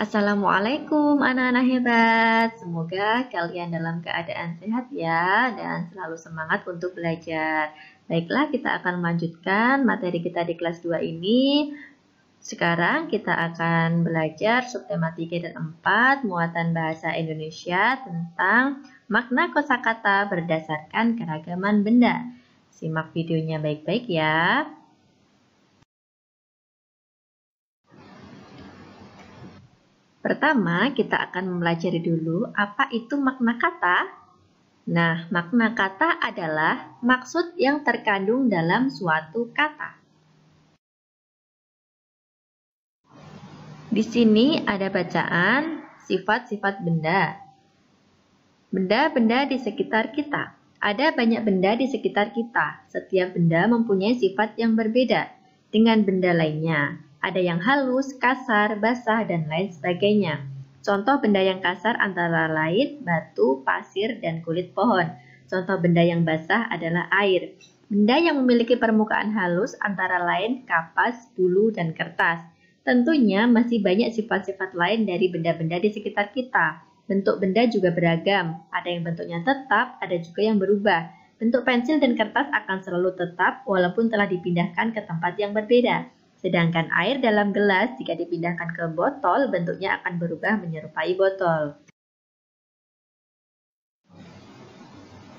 Assalamualaikum anak-anak hebat. Semoga kalian dalam keadaan sehat ya dan selalu semangat untuk belajar. Baiklah, kita akan melanjutkan materi kita di kelas 2 ini. Sekarang kita akan belajar subtema 3 dan 4 muatan bahasa Indonesia tentang makna kosakata berdasarkan keragaman benda. Simak videonya baik-baik ya. Pertama, kita akan mempelajari dulu apa itu makna kata. Nah, makna kata adalah maksud yang terkandung dalam suatu kata. Di sini ada bacaan sifat-sifat benda. Benda-benda di sekitar kita. Ada banyak benda di sekitar kita. Setiap benda mempunyai sifat yang berbeda dengan benda lainnya. Ada yang halus, kasar, basah, dan lain sebagainya. Contoh benda yang kasar antara lain batu, pasir, dan kulit pohon. Contoh benda yang basah adalah air. Benda yang memiliki permukaan halus antara lain kapas, bulu, dan kertas. Tentunya masih banyak sifat-sifat lain dari benda-benda di sekitar kita. Bentuk benda juga beragam, ada yang bentuknya tetap, ada juga yang berubah. Bentuk pensil dan kertas akan selalu tetap walaupun telah dipindahkan ke tempat yang berbeda. Sedangkan air dalam gelas jika dipindahkan ke botol bentuknya akan berubah menyerupai botol.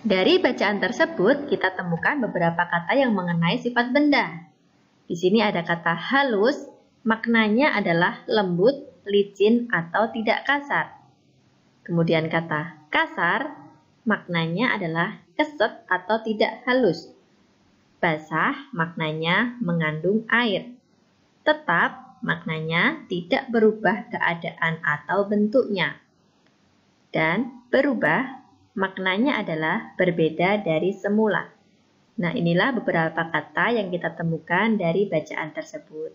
Dari bacaan tersebut, kita temukan beberapa kata yang mengenai sifat benda. Di sini ada kata halus, maknanya adalah lembut, licin, atau tidak kasar. Kemudian kata kasar, maknanya adalah keset atau tidak halus. Basah, maknanya mengandung air. Tetap maknanya tidak berubah keadaan atau bentuknya. Dan berubah maknanya adalah berbeda dari semula. Nah, inilah beberapa kata yang kita temukan dari bacaan tersebut.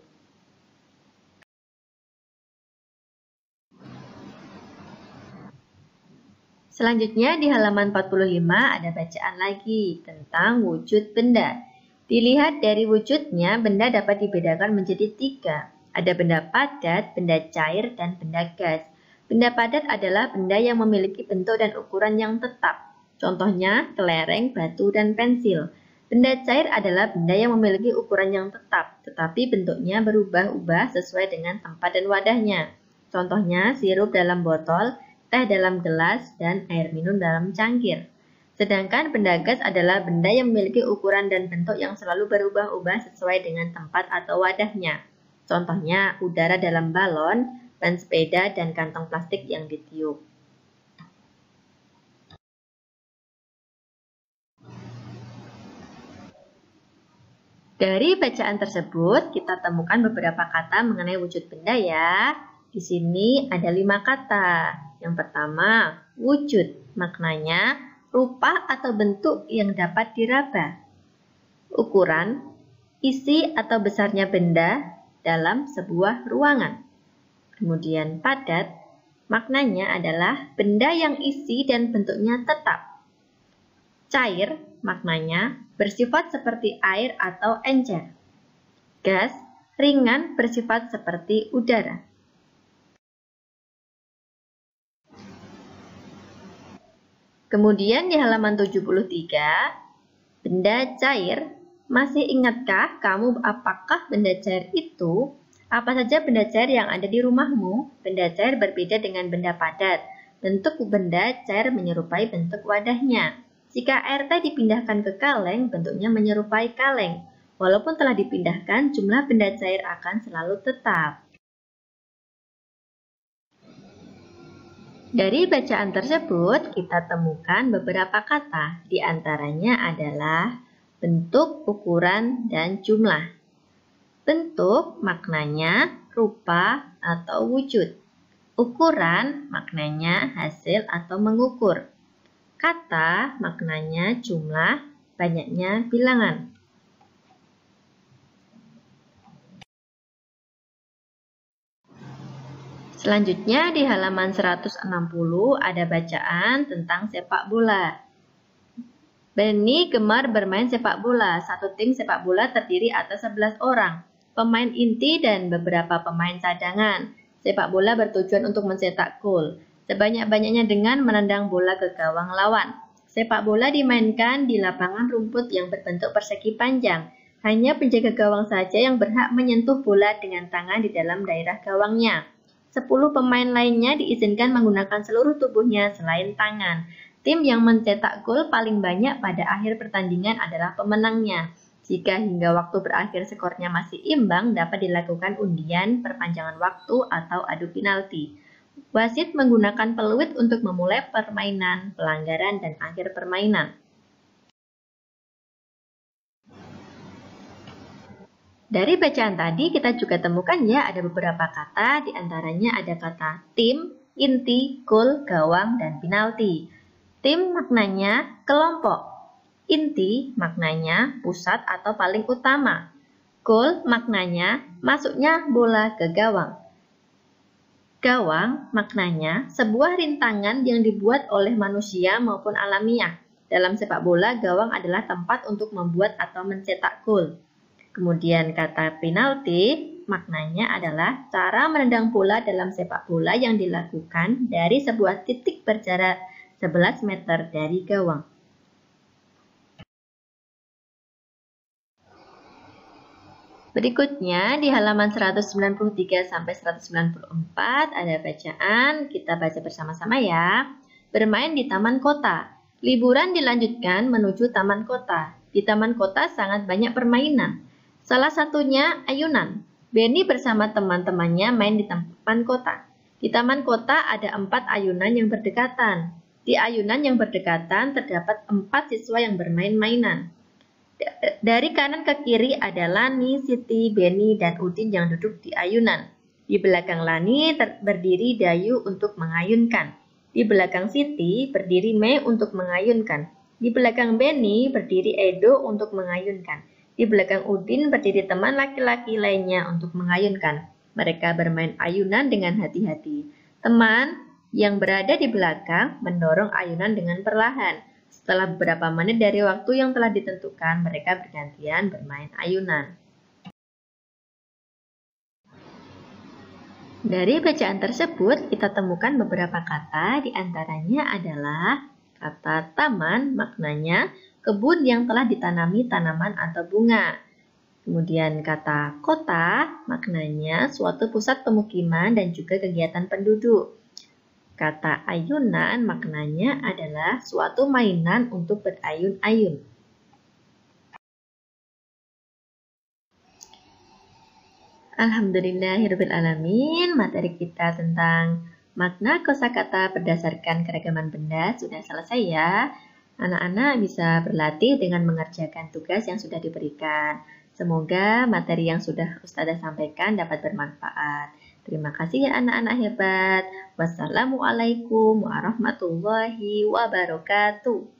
Selanjutnya di halaman 45 ada bacaan lagi tentang wujud benda. Dilihat dari wujudnya, benda dapat dibedakan menjadi tiga. Ada benda padat, benda cair, dan benda gas. Benda padat adalah benda yang memiliki bentuk dan ukuran yang tetap. Contohnya, kelereng, batu, dan pensil. Benda cair adalah benda yang memiliki ukuran yang tetap, tetapi bentuknya berubah-ubah sesuai dengan tempat dan wadahnya. Contohnya, sirup dalam botol, teh dalam gelas, dan air minum dalam cangkir. Sedangkan benda gas adalah benda yang memiliki ukuran dan bentuk yang selalu berubah-ubah sesuai dengan tempat atau wadahnya. Contohnya udara dalam balon, ban sepeda, dan kantong plastik yang ditiup. Dari bacaan tersebut, kita temukan beberapa kata mengenai wujud benda ya. Di sini ada lima kata. Yang pertama, wujud. Maknanya rupa atau bentuk yang dapat diraba. Ukuran, isi atau besarnya benda dalam sebuah ruangan. Kemudian padat, maknanya adalah benda yang isi dan bentuknya tetap. Cair, maknanya bersifat seperti air atau encer. Gas, ringan bersifat seperti udara. Kemudian di halaman 73, benda cair. Masih ingatkah kamu apakah benda cair itu? Apa saja benda cair yang ada di rumahmu? Benda cair berbeda dengan benda padat. Bentuk benda cair menyerupai bentuk wadahnya. Jika air teh dipindahkan ke kaleng, bentuknya menyerupai kaleng. Walaupun telah dipindahkan, jumlah benda cair akan selalu tetap. Dari bacaan tersebut, kita temukan beberapa kata, di antaranya adalah bentuk, ukuran, dan jumlah. Bentuk maknanya rupa atau wujud. Ukuran maknanya hasil atau mengukur. Kata maknanya jumlah, banyaknya bilangan. Selanjutnya di halaman 160 ada bacaan tentang sepak bola. Benny gemar bermain sepak bola. Satu tim sepak bola terdiri atas 11 orang, pemain inti dan beberapa pemain cadangan. Sepak bola bertujuan untuk mencetak gol, sebanyak-banyaknya dengan menendang bola ke gawang lawan. Sepak bola dimainkan di lapangan rumput yang berbentuk persegi panjang. Hanya penjaga gawang saja yang berhak menyentuh bola dengan tangan di dalam daerah gawangnya. Sepuluh pemain lainnya diizinkan menggunakan seluruh tubuhnya selain tangan. Tim yang mencetak gol paling banyak pada akhir pertandingan adalah pemenangnya. Jika hingga waktu berakhir skornya masih imbang, dapat dilakukan undian, perpanjangan waktu, atau adu penalti. Wasit menggunakan peluit untuk memulai permainan, pelanggaran, dan akhir permainan. Dari bacaan tadi kita juga temukan ya ada beberapa kata, di antaranya ada kata tim, inti, gol, gawang, dan penalti. Tim maknanya kelompok, Inti maknanya pusat atau paling utama. Goal maknanya masuknya bola ke gawang. Gawang maknanya sebuah rintangan yang dibuat oleh manusia maupun alamiah. Dalam sepak bola, gawang adalah tempat untuk membuat atau mencetak gol. Kemudian kata penalti maknanya adalah cara menendang bola dalam sepak bola yang dilakukan dari sebuah titik berjarak 11 meter dari gawang. Berikutnya di halaman 193 sampai 194 ada bacaan, kita baca bersama-sama ya. Bermain di taman kota. Liburan dilanjutkan menuju taman kota. Di taman kota sangat banyak permainan. Salah satunya ayunan. Benny bersama teman-temannya main di taman kota. Di taman kota ada empat ayunan yang berdekatan. Di ayunan yang berdekatan terdapat empat siswa yang bermain-mainan. Dari kanan ke kiri ada Lani, Siti, Beni, dan Udin yang duduk di ayunan. Di belakang Lani berdiri Dayu untuk mengayunkan. Di belakang Siti berdiri Mei untuk mengayunkan. Di belakang Beni berdiri Edo untuk mengayunkan. Di belakang Udin berdiri teman laki-laki lainnya untuk mengayunkan. Mereka bermain ayunan dengan hati-hati. Teman yang berada di belakang mendorong ayunan dengan perlahan. Setelah beberapa menit dari waktu yang telah ditentukan, mereka bergantian bermain ayunan. Dari bacaan tersebut, kita temukan beberapa kata, di antaranya adalah kata taman, maknanya kebun yang telah ditanami tanaman atau bunga. Kemudian kata kota, maknanya suatu pusat pemukiman dan juga kegiatan penduduk. Kata ayunan maknanya adalah suatu mainan untuk berayun-ayun. Alhamdulillahirrahmanirrahim. Materi kita tentang makna kosakata berdasarkan keragaman benda sudah selesai ya. Anak-anak bisa berlatih dengan mengerjakan tugas yang sudah diberikan. Semoga materi yang sudah Ustazah sampaikan dapat bermanfaat. Terima kasih ya anak-anak hebat. Wassalamualaikum warahmatullahi wabarakatuh.